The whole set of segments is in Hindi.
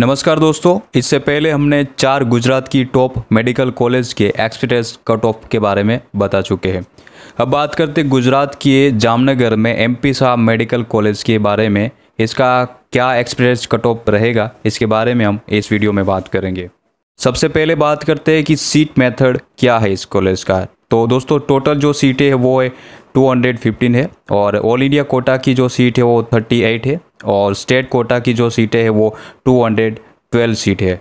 नमस्कार दोस्तों, इससे पहले हमने चार गुजरात की टॉप मेडिकल कॉलेज के एक्सपीरियंस कट ऑफ़ के बारे में बता चुके हैं। अब बात करते गुजरात के जामनगर में एमपी साहब मेडिकल कॉलेज के बारे में, इसका क्या एक्सपीरियंस कट ऑफ़ रहेगा, इसके बारे में हम इस वीडियो में बात करेंगे। सबसे पहले बात करते हैं कि सीट मेथड क्या है इस कॉलेज का। तो दोस्तों टोटल जो सीटें है वो है 215 है और ऑल इंडिया कोटा की जो सीट है वो 38 है। और स्टेट कोटा की जो सीटें हैं वो 212 सीट है।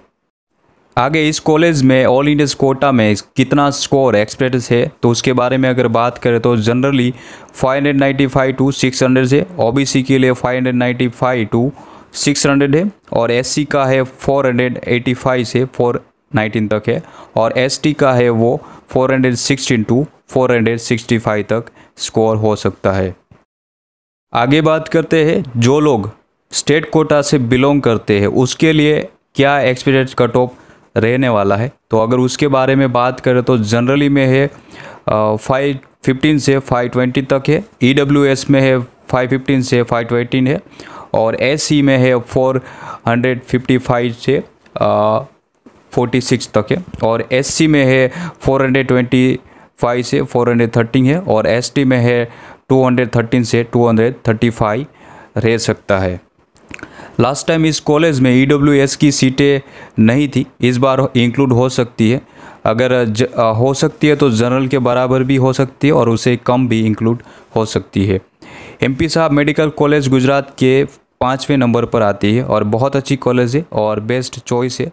आगे इस कॉलेज में ऑल इंडिया कोटा में कितना स्कोर एक्सपेक्ट है तो उसके बारे में अगर बात करें तो जनरली 595 टू 600 है ओबीसी के लिए 595 टू 600 है, और एससी का है 485 से 419 तक है, और एसटी का है वो 416 टू 465 तक स्कोर हो सकता है। आगे बात करते हैं जो लोग स्टेट कोटा से बिलोंग करते हैं, उसके लिए क्या एक्सपीरियंस कट ऑफ़ रहने वाला है? तो अगर उसके बारे में बात करें तो जनरली में है फाइव फिफ्टीन से फाइव ट्वेंटी तक है ई डब्ल्यू एस में है फाइव फिफ्टीन से फाइव ट्वेंटी है, और एस सी में है फोर हंड्रेड फिफ्टी फाइव से फोर्टी सिक्स तक है, और एस सी में है फोर हंड्रेड ट्वेंटी फाइव से फोर हंड्रेड थर्टीन है, और एस टी में है टू हंड्रेड थर्टीन से टू हंड्रेड थर्टी फाइव रह सकता है। लास्ट टाइम इस कॉलेज में ई डब्ल्यू एस की सीटें नहीं थी इस बार इंक्लूड हो सकती है। अगर ज, आ, हो सकती है तो जनरल के बराबर भी हो सकती है और उसे कम भी इंक्लूड हो सकती है। एमपी साहब मेडिकल कॉलेज गुजरात के पाँचवें नंबर पर आती है और बहुत अच्छी कॉलेज है और बेस्ट चॉइस है।